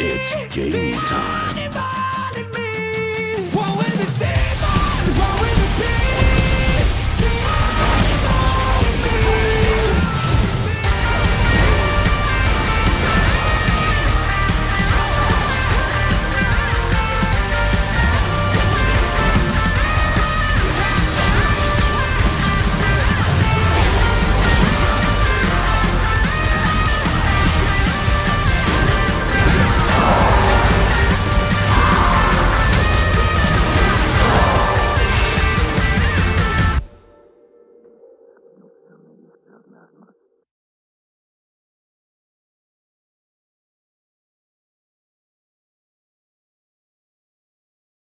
It's game time.